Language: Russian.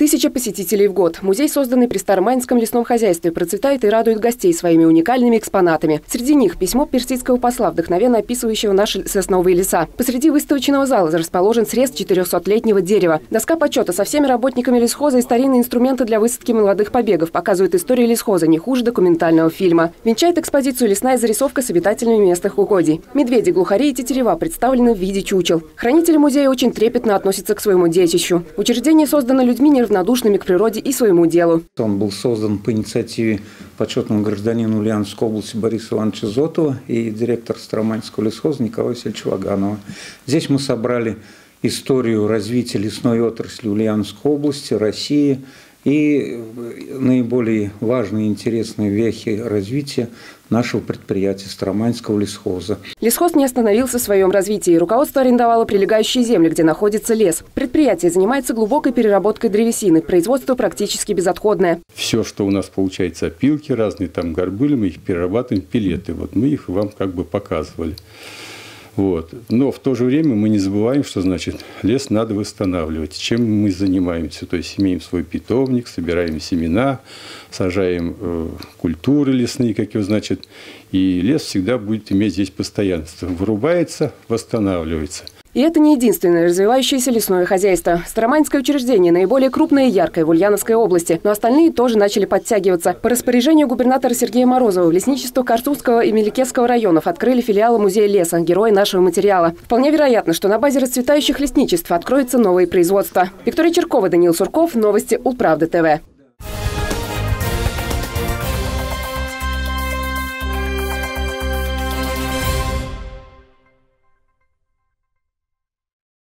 Тысяча посетителей в год. Музей, созданный при Старомайнском лесном хозяйстве, процветает и радует гостей своими уникальными экспонатами. Среди них письмо персидского посла, вдохновенно описывающего наши сосновые леса. Посреди выставочного зала расположен срез 400-летнего дерева. Доска почета со всеми работниками лесхоза и старинные инструменты для высадки молодых побегов показывают историю лесхоза не хуже документального фильма. Венчает экспозицию лесная зарисовка с обитателями местных угодий. Медведи, глухари и тетерева представлены в виде чучел. Хранители музея очень трепетно относятся к своему детищу. Учреждение создано людьми не равнодушными к природе и своему делу. Он был создан по инициативе почетного гражданина Ульяновской области Бориса Ивановича Зотова и директор Старомайнского лесхоза Николая Васильевича Ваганова. Здесь мы собрали историю развития лесной отрасли Ульяновской области, России – и наиболее важные и интересные вехи развития нашего предприятия Старомайнского лесхоза. Лесхоз не остановился в своем развитии. Руководство арендовало прилегающие земли, где находится лес. Предприятие занимается глубокой переработкой древесины. Производство практически безотходное. Все, что у нас получается, опилки разные, там горбыли, мы их перерабатываем, пилеты. Вот мы их вам как бы показывали. Вот. Но в то же время мы не забываем, что значит лес надо восстанавливать. Чем мы занимаемся? То есть имеем свой питомник, собираем семена, сажаем э, культуры лесные, как его значит, и лес всегда будет иметь здесь постоянство. Вырубается, восстанавливается – и это не единственное развивающееся лесное хозяйство. Старомайнское учреждение наиболее крупное и яркое в Ульяновской области, но остальные тоже начали подтягиваться. По распоряжению губернатора Сергея Морозова в лесничество Картузского и Меликесского районов открыли филиалы Музея леса, герои нашего материала. Вполне вероятно, что на базе расцветающих лесничеств откроется новое производство. Виктория Черкова, Даниил Сурков, Новости Улправды ТВ.